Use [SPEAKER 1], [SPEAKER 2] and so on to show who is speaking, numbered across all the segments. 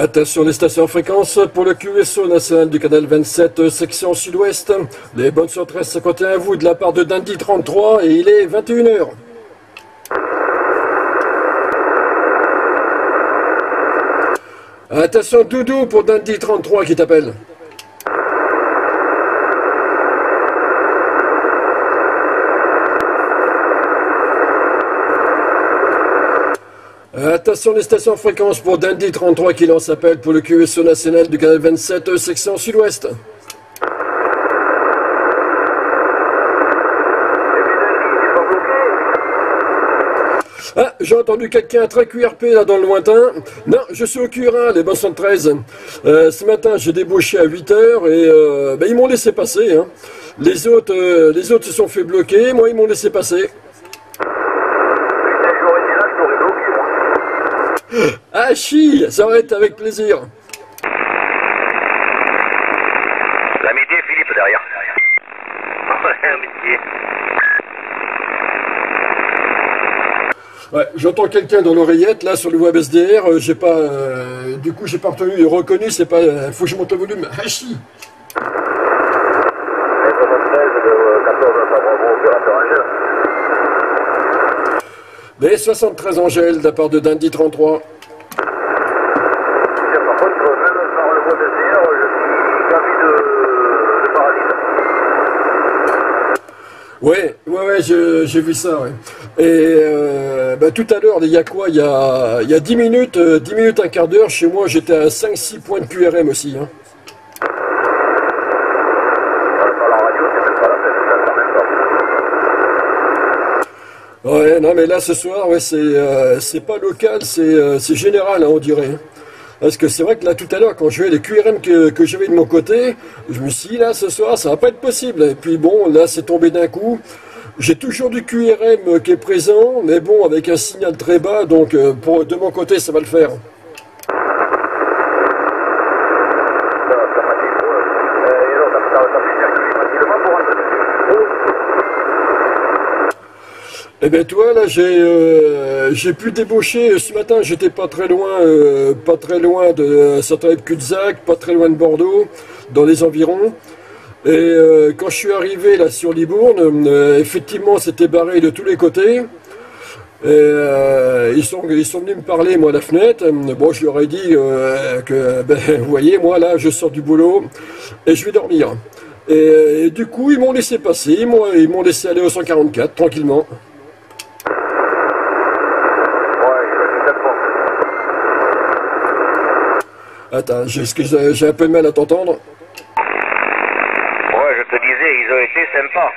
[SPEAKER 1] Attention les stations fréquences pour le QSO national du canal 27, section sud-ouest. Les bonnes à côté à vous de la part de Dandy 33 et il est 21h. Attention Doudou pour Dandy 33 qui t'appelle. Attention les stations fréquences pour Dandy 33 qui lance appel pour le QSO national du canal 27, section sud-ouest. Ah, j'ai entendu quelqu'un très QRP là dans le lointain. Non, je suis au Curin, les 13. Euh, ce matin, j'ai débauché à 8h et euh, ben, ils m'ont laissé passer. Hein. Les, autres, euh, les autres se sont fait bloquer, moi ils m'ont laissé passer. Chi, ça aurait été avec plaisir.
[SPEAKER 2] L'amitié Philippe derrière.
[SPEAKER 1] Ouais, j'entends quelqu'un dans l'oreillette là sur le web SDR, euh, j'ai pas euh, du coup j'ai pas retenu reconnu, c'est pas euh, faut que je monte le volume. Ah chi. Les 73 Angèle de la part de Dandy 33.
[SPEAKER 2] Par contre, même par le mot SDR, je suis gavé de, de parasite.
[SPEAKER 1] Ouais, ouais, ouais, j'ai vu ça. Et euh, bah, tout à l'heure, il y a quoi? Il y a, il y a 10 minutes, euh, 10 minutes, un quart d'heure, chez moi, j'étais à 5-6 points de QRM aussi. Hein. Ouais, non, mais là, ce soir, ouais, c'est euh, pas local, c'est euh, général, hein, on dirait. Parce que c'est vrai que là, tout à l'heure, quand je voyais les QRM que, que j'avais de mon côté, je me suis dit, là, ce soir, ça va pas être possible. Et puis bon, là, c'est tombé d'un coup. J'ai toujours du QRM qui est présent, mais bon, avec un signal très bas, donc euh, de mon côté, ça va le faire.
[SPEAKER 2] Ça, ça fatigue trop, là. Euh, et non, ça, ça, ça fait circuler facilement pour rentrer.
[SPEAKER 1] Eh bien toi là j'ai euh, j'ai pu débaucher euh, ce matin j'étais pas très loin euh, pas très loin de Saint-Ouen Cul-de-Sac, pas très loin de Bordeaux dans les environs. Et euh, quand je suis arrivé là sur Libourne euh, effectivement c'était barré de tous les côtés. Et euh, ils sont ils sont venus me parler moi à la fenêtre. Bon je leur ai dit euh, que ben, vous voyez moi là je sors du boulot et je vais dormir. Et, et du coup ils m'ont laissé passer ils m'ont laissé aller au 144 tranquillement
[SPEAKER 2] Ouais, je suis tellement.
[SPEAKER 1] Attends, j'ai j'ai un peu de mal à t'entendre.
[SPEAKER 2] Ouais, je te disais, ils ont été sympas.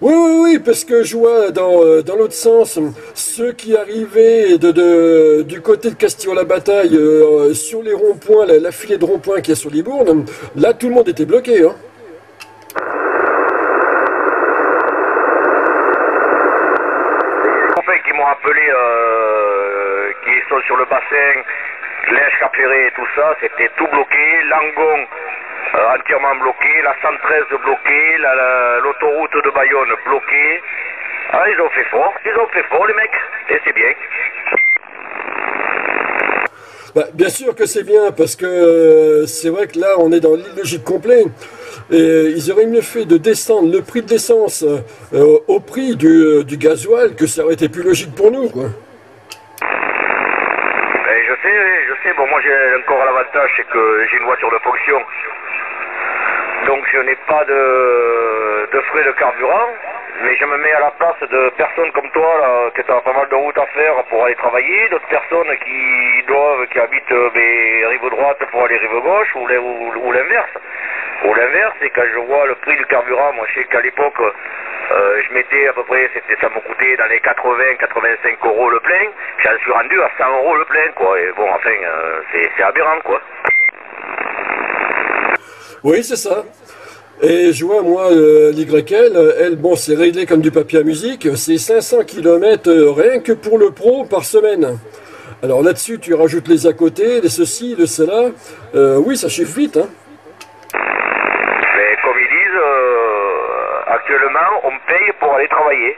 [SPEAKER 1] Oui, oui, oui, parce que je vois dans, euh, dans l'autre sens, ceux qui arrivaient de, de- du côté de Castillon-la-Bataille, euh, sur les ronds-points, la, la filée de ronds-points qu'il y a sur Libourne, là tout le monde était bloqué. Hein.
[SPEAKER 2] Les copains qui m'ont appelé, euh, qui sont sur le bassin, Lèche, Capéré et tout ça, c'était tout bloqué. Langon euh, entièrement bloqué, la 113 bloquée, la- la- l'autoroute de Bayonne bloquée. Ah, ils ont fait fort, ils ont fait fort les mecs, et c'est bien.
[SPEAKER 1] Bah, bien sûr que c'est bien, parce que euh, c'est vrai que là on est dans l'illogique complet. Et euh, ils auraient mieux fait de descendre le prix de l'essence euh, au prix du, du gasoil, que ça aurait été plus logique pour nous. Quoi.
[SPEAKER 2] Et je sais, bon moi j'ai encore l'avantage, c'est que j'ai une voiture de fonction. Donc je n'ai pas de frais de carburant, mais je me mets à la place de personnes comme toi, là, qui ont pas mal de route à faire pour aller travailler, d'autres personnes qui doivent, qui habitent euh, ben, rive droite pour aller rive gauche, ou, l'in- ou, ou l'inverse. Ou l'inverse, c'est quand je vois le prix du carburant, moi je sais qu'à l'époque, euh, je mettais à peu près, ça me coûtait dans les 80-85 euros le plein, j'en suis rendu à 100 euros le plein, quoi. Et bon, enfin, euh, c'est aberrant, quoi.
[SPEAKER 1] Oui, c'est ça. Et je vois, moi, euh, l'YL, euh, elle, bon, c'est réglé comme du papier à musique, c'est 500 km rien que pour le pro par semaine. Alors là-dessus, tu rajoutes les à côté, les ceci, le cela. Euh, oui, ça chiffre vite, hein.
[SPEAKER 2] Mais comme ils disent, euh, actuellement, on paye pour aller travailler.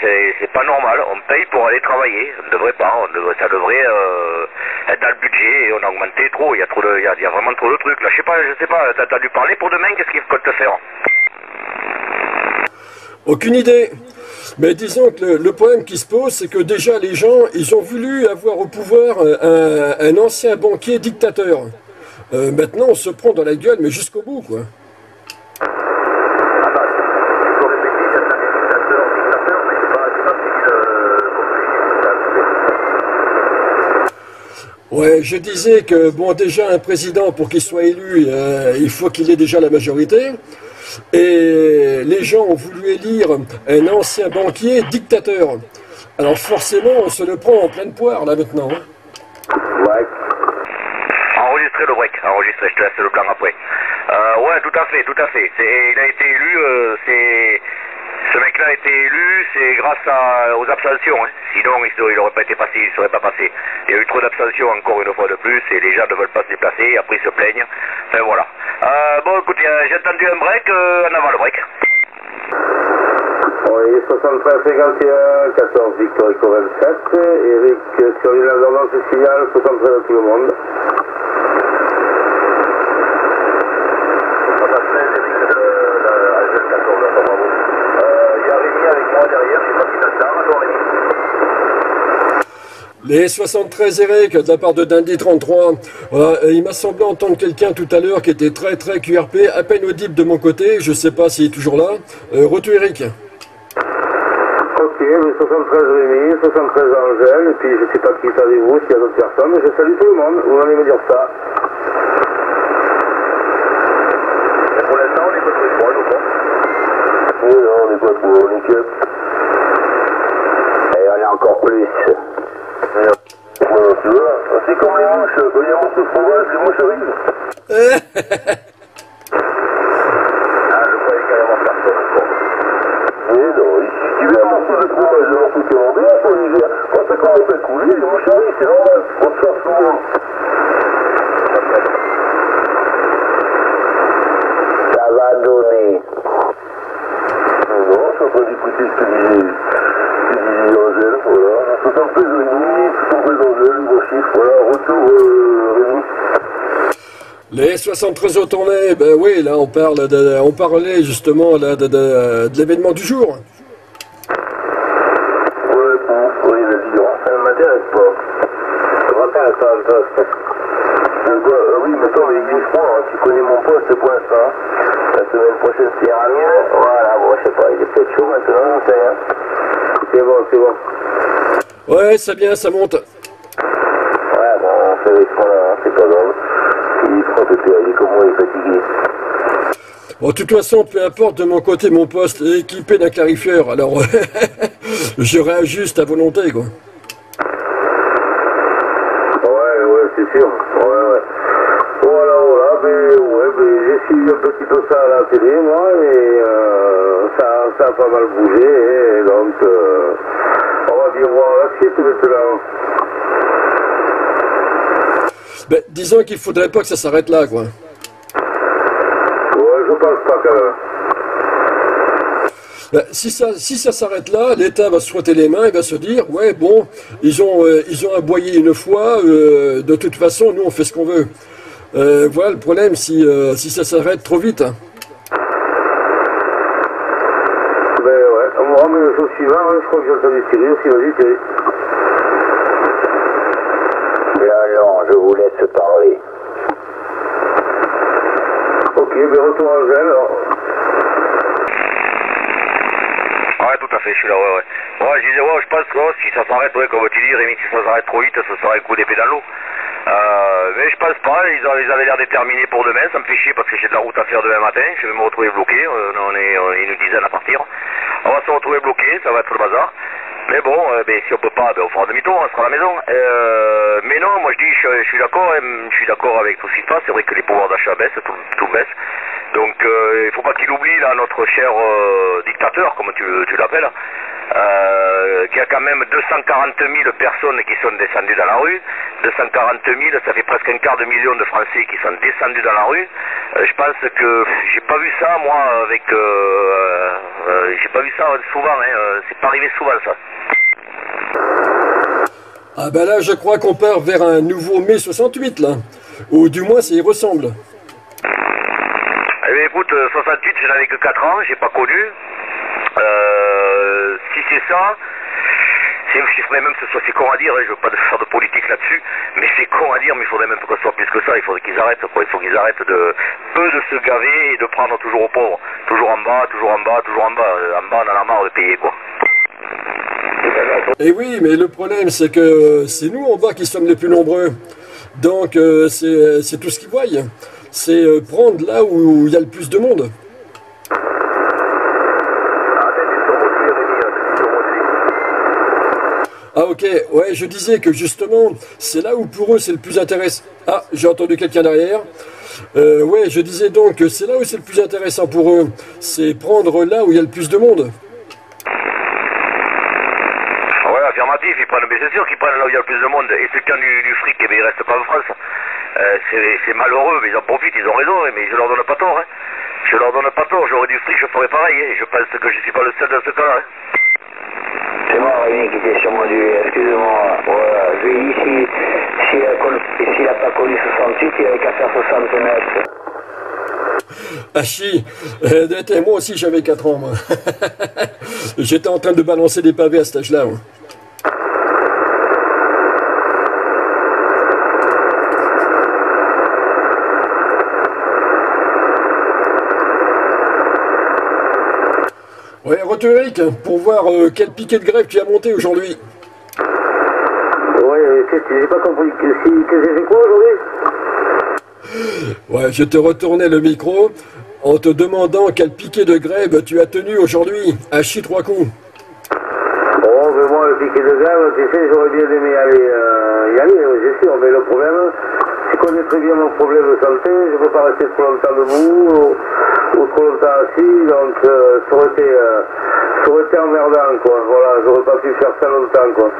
[SPEAKER 2] C'est pas normal, on paye pour aller travailler, on ne devrait pas, ça devrait euh, être dans le budget et on a augmenté trop, il y a trop de, il y a, vraiment trop de trucs là. Je sais pas, je sais pas, t'as dû parler pour demain, qu'est-ce qu'il faut te faire?
[SPEAKER 1] Aucune idée. Mais disons que le, problème qui se pose, c'est que déjà les gens, ils ont voulu avoir au pouvoir un, ancien banquier dictateur. Euh, maintenant, on se prend dans la gueule, mais jusqu'au bout, quoi. Ouais, je disais que bon, déjà un président pour qu'il soit élu, euh, il faut qu'il ait déjà la majorité. Et les gens ont voulu élire un ancien banquier dictateur. Alors forcément, on se le prend en pleine poire là maintenant. Hein.
[SPEAKER 2] Ouais. Enregistrer le break, enregistrer, je te laisse le plan après. Euh, ouais, tout à fait, tout à fait. il a été élu, euh, c'est ce mec-là a été élu, c'est grâce aux abstentions. Hein. Sinon, il n'aurait pas été passé, il ne serait pas passé. Il y a eu trop d'abstentions encore une fois de plus et les gens ne veulent pas se déplacer, après ils se plaignent. Enfin voilà. Euh, bon, écoutez, euh, j'ai entendu un break, euh, en avant le break.
[SPEAKER 3] Oui, 73 51, 14 Victor 27. Eric sur une ordonnance signal 73 à tout le monde.
[SPEAKER 1] Les 73 Eric de la part de Dandy 33. il m'a semblé entendre quelqu'un tout à l'heure qui était très très QRP, à peine audible de mon côté. Je ne sais pas s'il est toujours là. Euh, retour Eric.
[SPEAKER 3] Ok, 73 Rémi, 73 Angèle, et puis je ne sais pas qui savez-vous, s'il y a d'autres personnes, je salue tout le monde, vous allez me dire ça.
[SPEAKER 2] Et pour l'instant, on est pas trop ou quoi
[SPEAKER 3] Oui, non, on est pas trop, on est que... Et on est encore plus. C'est comme les mouches, quand il y a mouches sauvages, les mouches arrivent. ah, je croyais y avait personne. Mais non, ici, tu veux amasser le fromage dans tout est en bien, en hiver. Quand ça commence à couler, les mouches arrivent, c'est normal. On se sort souvent. Ça va donner. Non, je suis en train d'écouter ce que disait, ce que disait Angèle, voilà. 73 Rémi, 73 Angèle, gros chiffre, voilà, retour euh, Rémi.
[SPEAKER 1] Les 73 au tournée, ben oui, là on parle de, on parlait justement là de, de, de l'événement du jour.
[SPEAKER 3] Ouais, bon, oui, vas-y, ça ne m'intéresse pas. Ça m'intéresse pas, le poste. Euh, quoi, euh, oui, mais attends, mais il est froid, hein, tu connais mon poste pour l'instant. La semaine prochaine, c'est ira mieux. Voilà, bon, je sais pas, il est peut-être chaud maintenant, on sait rien. C'est bon, c'est bon.
[SPEAKER 1] Ouais, ça vient, ça monte.
[SPEAKER 3] Ouais, bon, on fait avec ce qu'on a, hein, c'est pas grave. Il est froid, il comme moi, il est fatigué.
[SPEAKER 1] Bon, de toute façon, peu importe, de mon côté, mon poste est équipé d'un clarifieur, alors je réajuste à volonté, quoi.
[SPEAKER 3] Ouais, ouais, c'est sûr. Ouais, ouais. Voilà, voilà, mais ouais, mais j'ai suivi un petit peu ça à la télé, moi, et euh, ça, ça a pas mal bougé, et donc euh,
[SPEAKER 1] Ben, disons qu'il faudrait pas que ça s'arrête là, quoi.
[SPEAKER 3] Ouais, je pense pas que...
[SPEAKER 1] Ben, si ça, si ça s'arrête là, l'État va se frotter les mains et va se dire, ouais, bon, ils ont, euh, ils ont aboyé une fois, euh, de toute façon, nous, on fait ce qu'on veut. Euh, voilà le problème si, euh, si ça s'arrête trop vite.
[SPEAKER 3] Ben ouais, moi, mais le chose je vous laisse parler. Ok, ben retour en gel, alors.
[SPEAKER 2] Ouais, tout à fait, je suis là, ouais, ouais. Ouais, je disais, ouais, je pense que si ça s'arrête, ouais, comme tu dis, Rémi, si ça s'arrête trop vite, ce sera un coup d'épée dans. Euh, mais je pense pas, ils, avaient l'air déterminés pour demain, ça me fait chier parce que j'ai de la route à faire demain matin, je vais me retrouver bloqué, euh, on est on une dizaine à partir. On va se retrouver bloqué, ça va être le bazar. Mais bon, euh, ben, si on peut pas, ben, on fera demi-tour, on sera à la maison. Euh, mais non, moi je dis, je, suis d'accord, hein, je suis d'accord avec tout ce qui se passe, c'est vrai que les pouvoirs d'achat baissent, tout, tout baisse. Donc il ne faut pas qu'il oublie là notre cher dictateur, comme tu l'appelles, euh, qu'il y a quand même 240 000 personnes qui sont descendues dans la rue. 240 000, ça fait presque un quart de million de Français qui sont descendus dans la rue. Euh, je pense que j'ai pas vu ça moi avec, euh, euh, j'ai pas vu ça souvent. Hein, c'est pas arrivé souvent ça.
[SPEAKER 1] Ah ben là, je crois qu'on part vers un nouveau mai 68 là, ou du moins ça y ressemble.
[SPEAKER 2] Eh bien, écoute, 68, je n'avais que 4 ans, j'ai pas connu. Euh, si c'est ça, c'est même que ce soit c'est con à dire, hein, je veux pas faire de politique là-dessus, mais c'est con à dire, mais il faudrait même que ce soit plus que ça, il faudrait qu'ils arrêtent, quoi. Il faut qu'ils arrêtent de peu de se gaver et de prendre toujours aux pauvres. Toujours en bas, toujours en bas, toujours en bas. Euh, en bas, on en a marre de payer, quoi.
[SPEAKER 1] Et eh oui, mais le problème, c'est que c'est nous en bas qui sommes les plus nombreux. Donc, euh, c'est tout ce qu'ils voient. C'est prendre là où il y a le plus de monde. Ah ok, ouais, je disais que justement, c'est là où pour eux c'est le plus intéressant. Ah, j'ai entendu quelqu'un derrière. Euh, ouais, je disais donc que c'est là où c'est le plus intéressant pour eux. C'est prendre là où il y a le plus de monde.
[SPEAKER 2] Ouais, affirmatif, ils prennent, mais c'est sûr qu'ils prennent là où il y a le plus de monde. Et ceux qui ont du, fric, eh bien, ils restent pas en France. Euh, c'est malheureux, mais ils en profitent, ils ont raison, hein, mais je leur donne pas tort. Hein. Je leur donne pas tort, j'aurais du fric, je ferais pareil. Hein. Je pense que je suis pas le seul dans ce cas-là.
[SPEAKER 3] C'est moi, Rémi, qui était sur mon duel. Excusez-moi. Voilà. Je lui ai s'il n'a pas connu 68, il avait qu'à faire 69.
[SPEAKER 1] Ah chi, euh, moi aussi j'avais 4 ans. J'étais en train de balancer des pavés à cet âge-là. Ouais, retour Eric, pour voir euh, quel piquet de grève tu as monté aujourd'hui.
[SPEAKER 3] Ouais, j'ai pas compris. Que, que j'ai fait quoi aujourd'hui?
[SPEAKER 1] Ouais, je te retournais le micro en te demandant quel piquet de grève tu as tenu aujourd'hui à chi trois coups.
[SPEAKER 3] Bon, mais moi, le piquet de grève, tu sais, j'aurais bien aimé aller, euh, y aller, c'est sûr, mais le problème, tu connais très bien mon problème de santé, je ne peux pas rester trop longtemps debout ou trop longtemps assis, donc euh, ça, aurait été, euh, ça aurait été emmerdant, quoi. Voilà, j'aurais pas pu faire ça longtemps, quoi.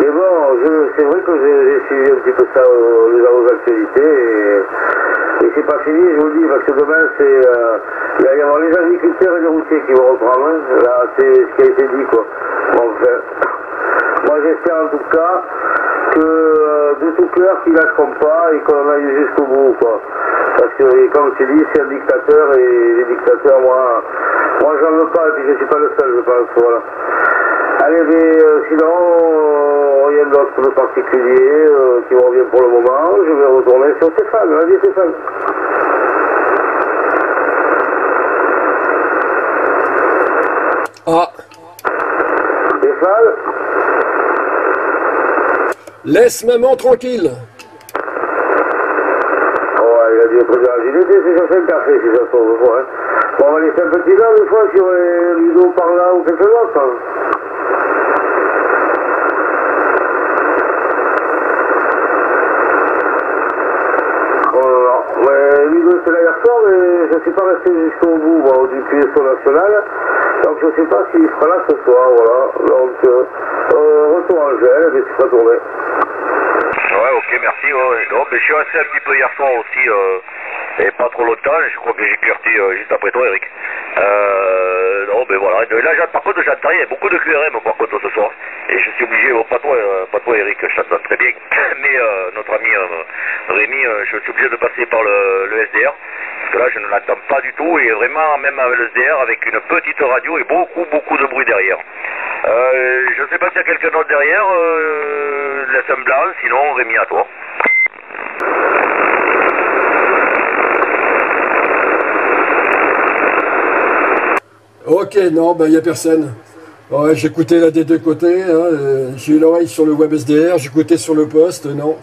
[SPEAKER 3] Mais bon, c'est vrai que j'ai suivi un petit peu ça aux, aux actualités et, c'est pas fini, je vous dis, parce que demain, euh, il va y avoir les agriculteurs et les routiers qui vont reprendre. Hein. Là, c'est ce qui a été dit, quoi. Bon, enfin, moi j'espère en tout cas que euh, de tout cœur qu'ils lâcheront pas et qu'on aille jusqu'au bout, quoi. Parce que, comme tu dis, c'est un dictateur et les dictateurs, moi, moi j'en veux pas et puis je suis pas le seul, je pense, voilà. Allez, mais euh, sinon, rien d'autre de particulier euh, qui me revient pour le moment. Je vais retourner sur Stéphane. Vas-y, Stéphane.
[SPEAKER 1] Ah.
[SPEAKER 3] Stéphane?
[SPEAKER 1] Laisse maman tranquille.
[SPEAKER 3] Ouais, il a dit autre chose. Il était c'est chercher le café, si ça se trouve. Hein. Bon, on va laisser un petit là, une fois, sur Ludo par là ou quelque chose. Hein. Ouais, Ludo c'est là hier soir, mais je ne suis pas resté jusqu'au bout bon, du PSO national. Donc je ne sais pas s'il sera là ce soir, voilà. Donc, euh, euh, retour en gel, et tu seras tourné.
[SPEAKER 2] Ouais, ok, merci. Ouais. Non, mais je suis resté un petit peu hier soir aussi, euh, et pas trop longtemps. Je crois que j'ai QRT euh, juste après toi, Eric. Euh, non, mais voilà. Là, par contre, j'entends, il y a beaucoup de QRM par contre ce soir. Et je suis obligé, bon, pas toi, euh, pas toi Eric, je t'entends très bien, mais euh, notre ami Rémi, je suis obligé de passer par le, le SDR. Parce que là, je ne l'entends pas du tout, et vraiment, même avec le SDR, avec une petite radio et beaucoup, beaucoup de bruit derrière. Je ne sais pas s'il y a quelqu'un d'autre derrière, laisse un blanc, sinon Rémi à toi.
[SPEAKER 1] Ok, non, ben il n'y a personne. Ouais, j'écoutais là des deux côtés, hein, euh, j'ai eu l'oreille sur le web SDR, j'écoutais sur le poste, non.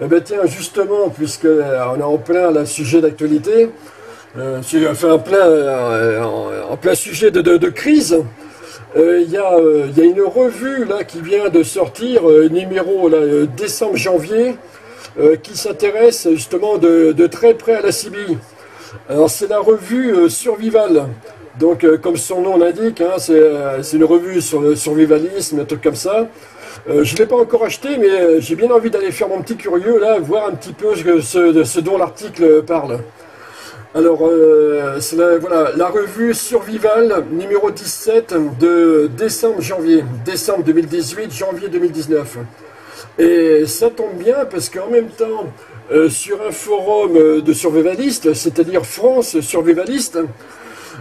[SPEAKER 1] Eh ben tiens, justement, puisque euh, on est en plein sujet d'actualité, euh, enfin, en plein, en, plein sujet de, crise, il y, a, y, a une revue là qui vient de sortir, numéro là, décembre-janvier, qui s'intéresse justement de, très près à la Sibie. Alors c'est la revue Survival. Donc comme son nom l'indique, hein, c'est une revue sur le survivalisme, un truc comme ça. je ne l'ai pas encore acheté, mais j'ai bien envie d'aller faire mon petit curieux là, voir un petit peu ce, dont l'article parle. Alors, euh, la, voilà, la revue Survival numéro 17 de décembre-janvier. Décembre 2018, janvier 2019. Et ça tombe bien parce qu'en même temps, euh, sur un forum de survivalistes, c'est-à-dire France Survivaliste,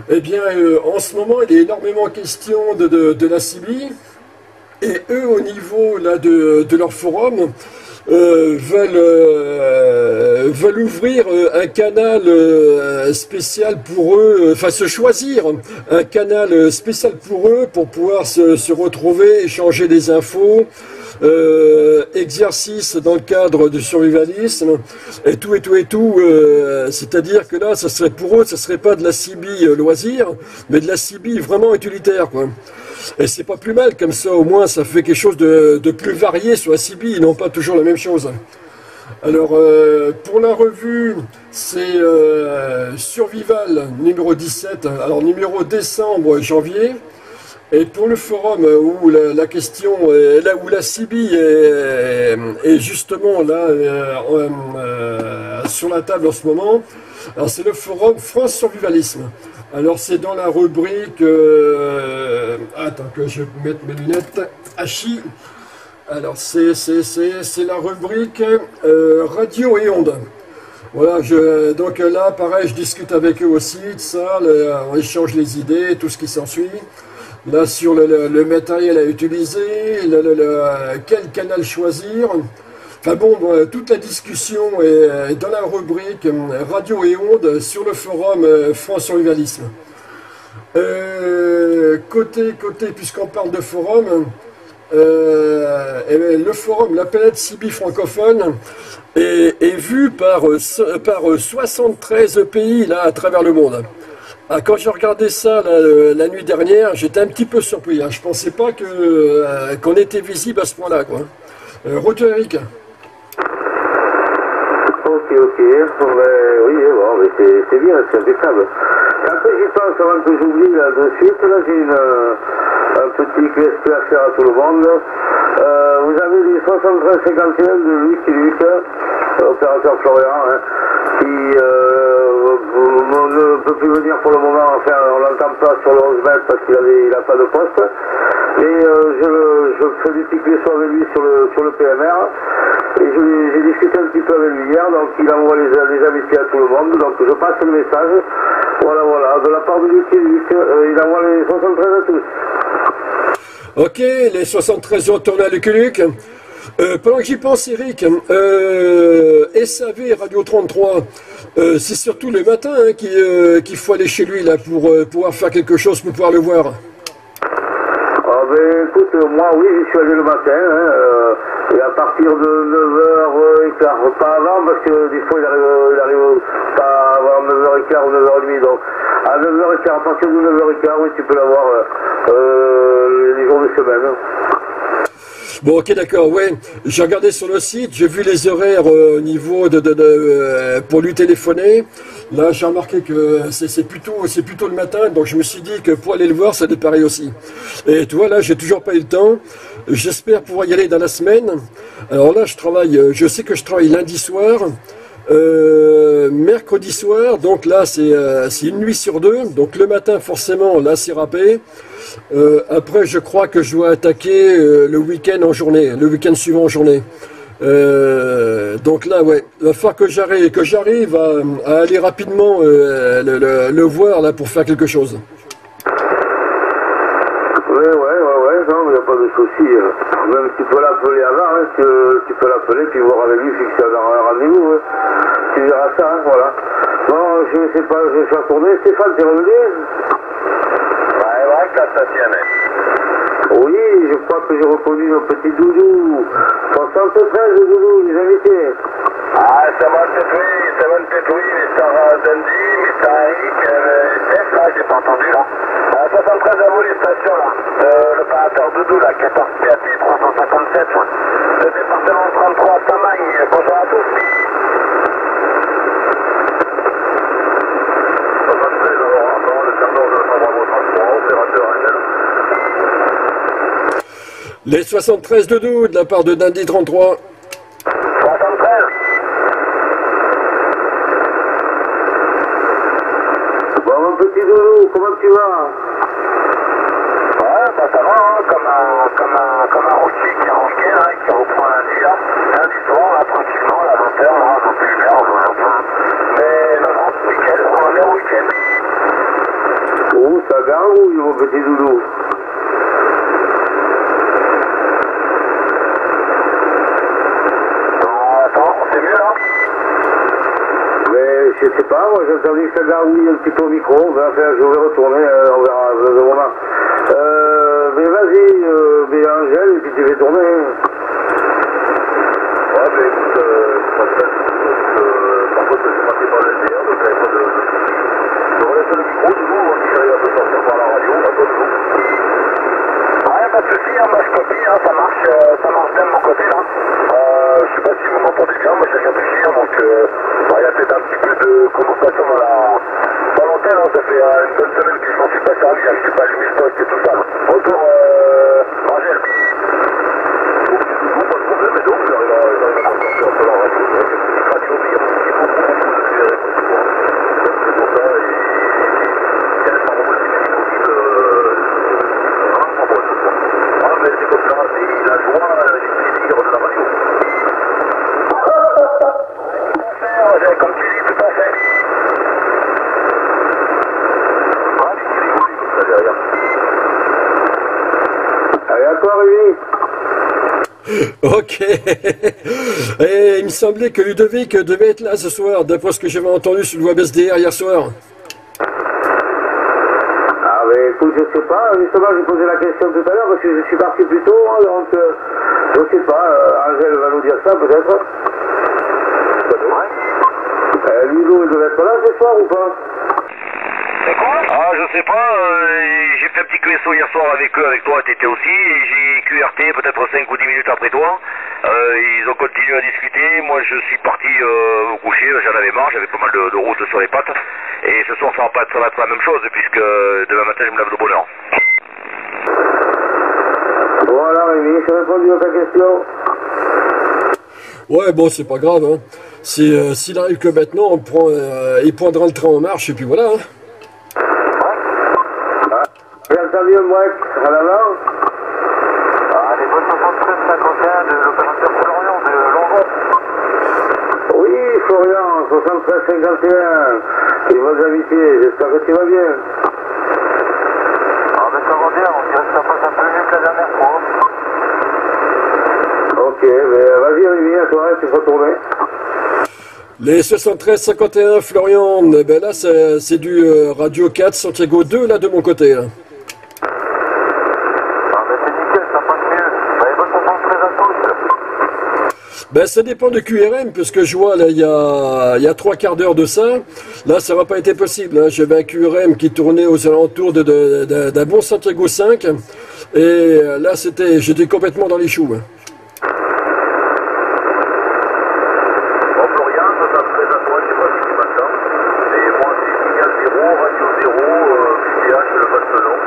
[SPEAKER 1] eh bien, euh, en ce moment, il est énormément question de, la Sibie. Et eux, au niveau de, leur forum, euh, veulent, euh, veulent ouvrir un canal spécial pour eux, enfin se choisir un canal spécial pour eux pour pouvoir se retrouver, échanger des infos, euh, exercice dans le cadre du survivalisme, et tout, et tout, et tout. Euh, c'est-à-dire que là, ça serait pour eux, ça serait pas de la CIBI loisir, mais de la CIBI vraiment utilitaire, quoi. Et c'est pas plus mal, comme ça au moins ça fait quelque chose de, plus varié sur la CB, ils n'ont pas toujours la même chose. Alors euh, pour la revue, c'est euh, Survival numéro 17, alors numéro décembre, janvier. Et pour le forum où la, question, est, là où la CIBI est, justement là euh, sur la table en ce moment, c'est le forum France Survivalisme. Alors c'est dans la rubrique... Euh, attends que je mette mes lunettes. Hachi. Alors c'est la rubrique euh, radio et ondes. Voilà, je, donc là, pareil, je discute avec eux aussi de ça, on échange les idées, tout ce qui s'ensuit. Là, sur le, matériel à utiliser, quel canal choisir. Enfin bon, toute la discussion est dans la rubrique euh, Radio et Ondes sur le forum euh, France Survivalisme. Euh, côté, côté, puisqu'on parle de forum, eh le forum, la planète Sibi francophone, est, vu par, par 73 pays là, à travers le monde. Ah, quand j'ai regardé ça la, nuit dernière, j'étais un petit peu surpris. Hein. Je ne pensais pas qu'on était visible à ce point-là. Quoi. Retour Eric
[SPEAKER 3] ok, oui, bon, c'est bien, c'est impeccable. Après, j'y pense, avant que j'oublie là de suite, là j'ai euh, un petit QSP à faire à tout le monde. Euh, vous avez les 7351 de Louis Luc, euh, opérateur Florian, hein, qui plus venir pour le moment, enfin on l'entend pas sur le 11 mètres parce qu'il n'a pas de poste. Et je, je, fais des petits QSP avec lui sur le, sur le PMR. Et j'ai discuté un petit peu avec lui hier, donc il envoie les, les à tout le monde, donc je passe le message. Voilà, voilà, de la part de Luc, euh, il envoie les 73 à tous.
[SPEAKER 1] Ok, les 73 ont tourné à Luc. Euh, pendant que j'y pense, Eric, euh, SAV Radio 33, euh, c'est surtout le matin hein, qu'il faut aller chez lui là pour pouvoir faire quelque chose, pour pouvoir le voir.
[SPEAKER 3] Ah ben écoute, moi oui, j'y suis allé le matin. Hein, et à partir de 9h15, pas avant, parce que des fois il arrive, il arrive pas avant 9h15 ou 9h30. Donc à 9h15, à partir de 9h15, oui, tu peux l'avoir les jours de semaine.
[SPEAKER 1] Bon, ok, d'accord, ouais. J'ai regardé sur le site, j'ai vu les horaires euh, au niveau de, de, pour lui téléphoner. Là, j'ai remarqué que c'est plutôt, plutôt le matin, donc je me suis dit que pour aller le voir, ça pareil aussi. Et tu vois, là, j'ai toujours pas eu le temps. J'espère pouvoir y aller dans la semaine. Alors là, je travaille, euh, je sais que je travaille lundi soir, euh, mercredi soir, donc là, euh, c'est une nuit sur deux. Donc le matin, forcément, là, c'est râpé. Après, je crois que je dois attaquer le week-end en journée, le week-end suivant en journée. donc là, ouais, il va falloir que j'arrive, que j'arrive à, aller rapidement le, voir là pour faire quelque chose.
[SPEAKER 3] pas de souci. Hein. Même tu peux l'appeler avant, hein, tu, peux l'appeler puis voir avec lui, fixer un rendez-vous. Hein. Tu verras ça, voilà. Bon, je ne sais pas, je vais tourner. Stéphane, t'es revenu?
[SPEAKER 2] Ça.
[SPEAKER 3] Oui, je crois que j'ai reconnu nos petits doudous. 73 doudous, les invités.
[SPEAKER 2] Ah, 73, 73, Mr. Dundee, Mr. Eric, euh, Steph, là, j'ai pas entendu, là. 73 à vous, les stations, là. Euh, L'opérateur Doudou, là, qui est parti à 357, Le département 33, Samagne. Bonjour à tous.
[SPEAKER 1] Les 73 de Doux de la part de Dandy 33.
[SPEAKER 3] 73. Bon, mon petit Doudou, comment tu vas? Ouais, bah, ça va, hein, euh, euh, comme un, comme un, comme qui est en guerre et qui reprend lundi, là. Lundi soir, là, tranquillement, là, 20h, Oh, ça garouille, mon petit doudou. C'est mieux, là mais je sais pas, moi j'ai entendu que ça garouille un petit peu au micro, ben, enfin, je vais retourner, euh, on verra moment. Euh, mais vas-y, euh, mais Angèle, et puis tu vas tourner. Ouais, mais écoute, euh, je par contre je suis passé par le SDR, donc a pas de. Je hein, hein, marche, euh, ça marche bien mon côté. Euh, sais pas si vous m'entendez bien, moi rien pu dire, donc euh, bah, il y peut-être un petit peu de hein, ça fait une bonne semaine que je m'en suis pas servi, hein, pas et tout ça. Retour mais il y a beaucoup, beaucoup, beaucoup de CRS pour moi. Donc c'est pour ça, et il y a pas vraiment de micro vraiment pas bon ce soir. Ah mais c'est comme ça, c'est la joie, les plaisirs de la radio. Roger, comme tu dis, tout à fait. Ah, mais tu rigoles comme ça derrière. Allez, à toi, Ruby.
[SPEAKER 1] Ok. Et il me semblait que Ludovic devait être là ce soir, d'après ce que j'avais entendu sur le web SDR hier soir.
[SPEAKER 3] Ah, mais écoute, je sais pas, justement, j'ai posé la question tout à l'heure parce que je suis parti plus tôt, hein, donc euh, je sais pas, euh, Angèle va nous dire ça peut-être. Euh, Ludo, il devait être là ce soir ou pas?
[SPEAKER 2] C'est quoi? Ah, je sais pas, euh, j'ai fait un petit QSO hier soir avec eux, avec toi, t'étais aussi, et j'ai QRT peut-être 5 ou 10 minutes après toi. Euh, ils ont continué à discuter, moi je suis parti euh, me coucher, j'en avais marre, j'avais pas mal de, de route sur les pattes. Et ce soir ça va pas être, ça va être la même chose, puisque demain matin je me lève de bonne heure.
[SPEAKER 3] Voilà, Rémi, j'ai répondu à ta question.
[SPEAKER 1] Ouais, bon, c'est pas grave. Hein. Si, euh, S'il arrive que maintenant, on prend, euh, il prendra le train en marche et puis voilà. Hein.
[SPEAKER 3] Mec à l'avant.
[SPEAKER 4] Ah, les bonnes 73 51 de l'opérateur Florian de Longon.
[SPEAKER 3] Oui, Florian, 73 51. Et vos amitiés, j'espère que tu vas bien.
[SPEAKER 4] Ah, mais ça va bien, on dirait que ça passe un peu mieux que la dernière fois.
[SPEAKER 3] Ok, mais vas-y, Rémi, à toi, tu faut tourner.
[SPEAKER 1] Les 73-51 Florian, eh ben là c'est c'est du euh, Radio 4 Santiago 2 là de mon côté. là.
[SPEAKER 4] Ah, mais c'est nickel, ça passe mieux. Bah, les bonnes 73 à tous.
[SPEAKER 1] Ben ça dépend de QRM puisque je vois là il y a, trois quarts d'heure de ça. Là ça n'a pas été possible. hein. J'avais un QRM qui tournait aux alentours d'un bon Santiago 5 et euh, là c'était j'étais complètement dans les choux. hein.
[SPEAKER 3] Bon, Florian, 73 à toi, je sais pas si tu m'entends. Et moi, c'est Signal 0, Radio 0, euh, QTH, le Bastelon.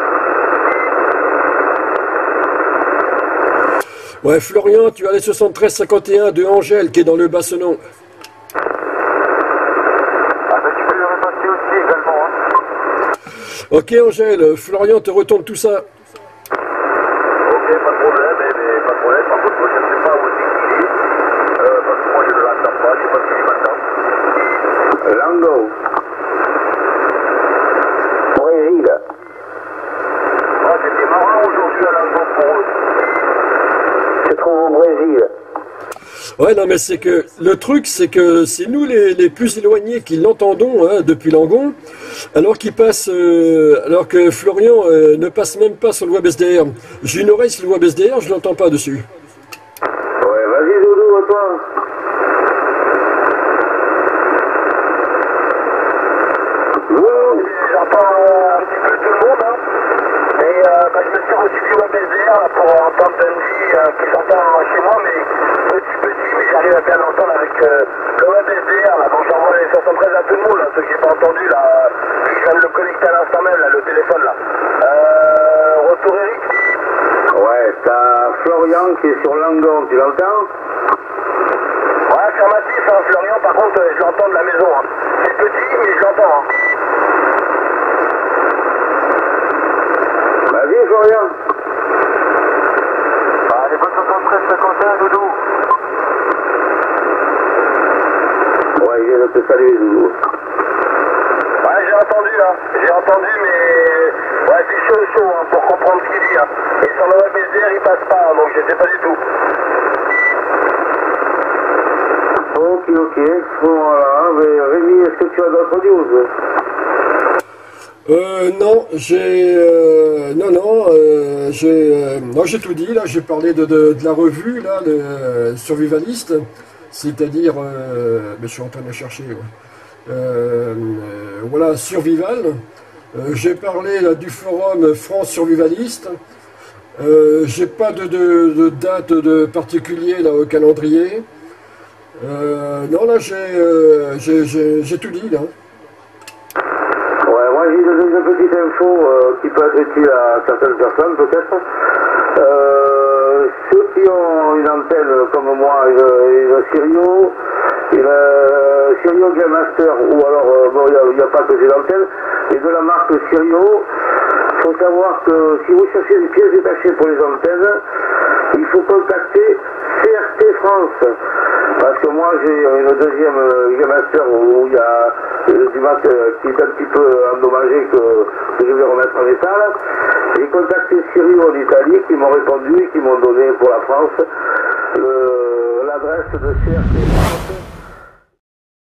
[SPEAKER 1] Ouais Florian, tu as les 73-51 de Angèle qui est dans le Bassenon.
[SPEAKER 4] Ah, mais tu peux le repasser aussi également. Hein.
[SPEAKER 1] Ok Angèle, Florian te retourne tout ça.
[SPEAKER 3] Ok, pas de problème, mais, mais pas de problème. Par contre, moi, je ne sais pas où c'est qu'il est. Euh, parce que moi, je ne l'entends pas, je ne sais pas s'il m'entend. Lango. Brésil. Ah, c'était marrant aujourd'hui à Lango pour eux. Je trouve au Brésil.
[SPEAKER 1] Ouais, non, mais c'est que le truc, c'est que c'est nous les, les plus éloignés qui l'entendons hein, depuis Langon, alors qu'il passe, euh, alors que Florian euh, ne passe même pas sur le web SDR. J'ai une oreille sur le web SDR, je l'entends pas dessus.
[SPEAKER 3] Ouais, vas-y, Doudou, à toi. J'entends un petit peu tout le monde, hein. Et euh, bah, je me suis reçu du web SDR pour entendre Dundee qui s'entend chez moi, mais mais j'arrive à bien l'entendre avec euh, là, quand j'envoie les 73 à tout le monde, là, ceux qui n'ont pas entendu, là, euh, je viens de le connecter à l'instant même, là, le téléphone, là. Euh, retour Eric Ouais, t'as Florian qui est sur Langon, tu l'entends
[SPEAKER 2] Ouais, massif, hein, Florian, par contre, euh, je l'entends de la maison. hein. C'est petit, mais je l'entends. hein.
[SPEAKER 3] Vas-y Florian.
[SPEAKER 4] Allez, bonne 73 51, Doudou.
[SPEAKER 3] De saluer Doudou.
[SPEAKER 2] Ouais, j'ai entendu, hein. J'ai entendu, mais... Ouais, c'est chaud, chaud, hein, pour comprendre ce qu'il dit, hein. Et sur le web SDR, il passe pas, hein, donc je sais pas du tout.
[SPEAKER 3] Ok, ok. Voilà, mais Rémi, est-ce que tu as d'autres news?
[SPEAKER 1] Euh, non, j'ai euh, non non euh, j'ai euh, non j'ai tout dit là. J'ai parlé de, de, de la revue là, le euh, survivaliste, c'est-à-dire, euh, je suis en train de chercher. Euh, euh, voilà, survival. J'ai parlé du forum France survivaliste. J'ai pas de, de, date de particulier là au calendrier. Non là j'ai tout dit là.
[SPEAKER 3] Ouais, moi j'ai une, une petite info qui peut être utile à certaines personnes peut-être. Ceux qui ont une antenne comme moi, une, Sirio, une euh, Sirio Game Master, ou alors, euh, bon, il n'y a, pas que des antennes, et de la marque Sirio, il faut savoir que si vous cherchez des pièces détachées pour les antennes, il faut contacter CRT France. Parce que moi j'ai une deuxième euh, Game Master où il y a du mat qui est un petit peu endommagé que, que je vais remettre en état. J'ai contacté Sirio en Italie qui m'ont répondu et qui m'ont donné pour la France le- l'adresse de CRT